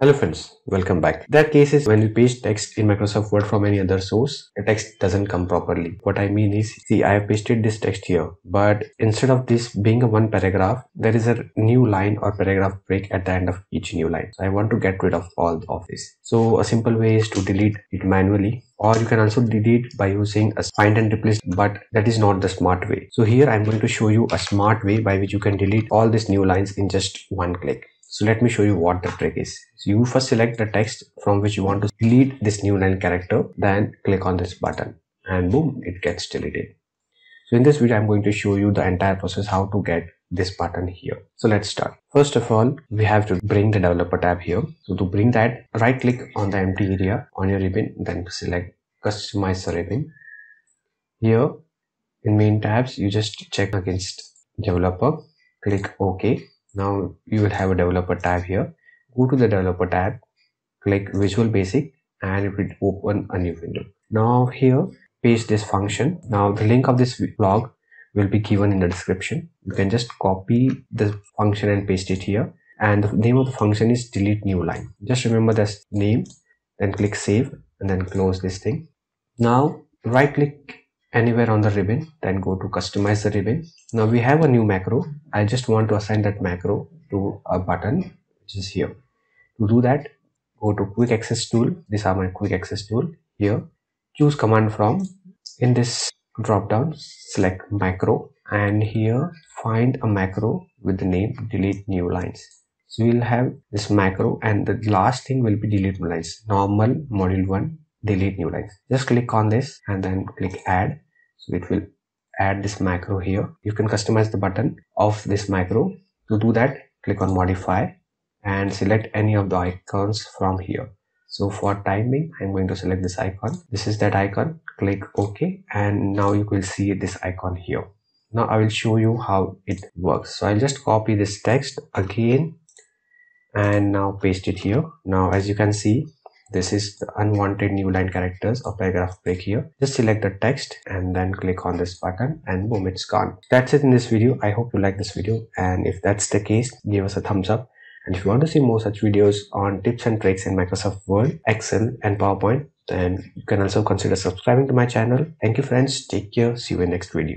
Hello friends, welcome back. That case is when you paste text in Microsoft Word from any other source, the text doesn't come properly. What I mean is, see I have pasted this text here, but instead of this being a one paragraph, there is a new line or paragraph break at the end of each new line. So I want to get rid of all of this. So a simple way is to delete it manually or you can also delete by using a find and replace but that is not the smart way so here i'm going to show you a smart way by which you can delete all these new lines in just one click so let me show you what the trick is. So you first select the text from which you want to delete this new line character, then click on this button and boom, it gets deleted. So in this video, I'm going to show you the entire process how to get this button here. So let's start. First of all, we have to bring the developer tab here. So to bring that, right click on the empty area on your ribbon, then select customize the ribbon. Here in main tabs, you just check against developer, click OK now you will have a developer tab here. Go to the developer tab click visual basic and it will open a new window. Now here paste this function. Now the link of this blog will be given in the description. You can just copy the function and paste it here. And the name of the function is delete new line. Just remember this name then click save and then close this thing. Now right click anywhere on the ribbon then go to customize the ribbon. Now we have a new macro. I just want to assign that macro to a button which is here. To do that go to quick access tool. These are my quick access tool. Here choose command from. In this drop down select macro. And here find a macro with the name delete new lines. So we'll have this macro and the last thing will be delete new lines. Normal module 1 delete new lines just click on this and then click add. So it will add this macro here. You can customize the button of this macro to do that click on modify and select any of the icons from here. So for timing i'm going to select this icon. This is that icon. Click ok. And now you will see this icon here. Now i will show you how it works. So i'll just copy this text again and now paste it here. Now as you can see this is the unwanted new line characters or paragraph break here. Just select the text and then click on this button and boom it's gone. That's it in this video. I hope you like this video. And if that's the case give us a thumbs up. And if you want to see more such videos on tips and tricks in microsoft word excel and powerpoint then you can also consider subscribing to my channel. Thank you friends. Take care. See you in next video